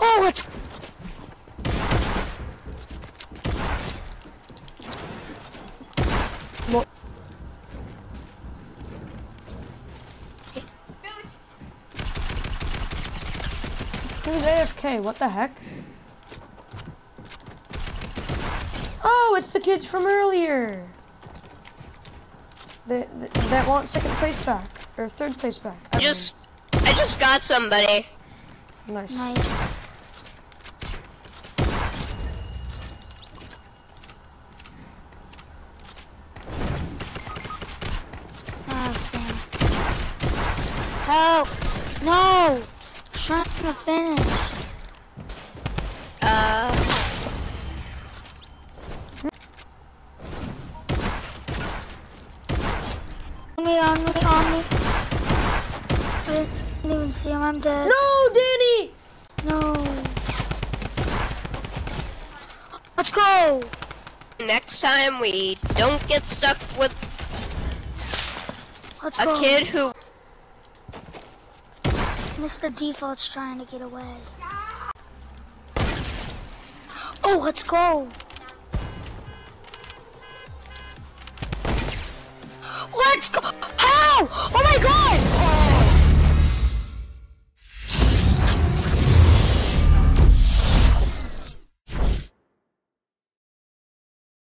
Oh, let's. Mo- Who's AFK? What the heck? Oh, it's the kids from earlier. They, they, that want second place back or third place back. I don't Just, I just got somebody. nice. Nice. Help! No! Trying to finish. Uh, On me, on me, on me. I didn't even see him. I'm dead. No, Danny. No. Let's go! next time we don't get stuck with Let's a go. kid who Mr. Default's trying to get away. Oh, let's go. Let's go.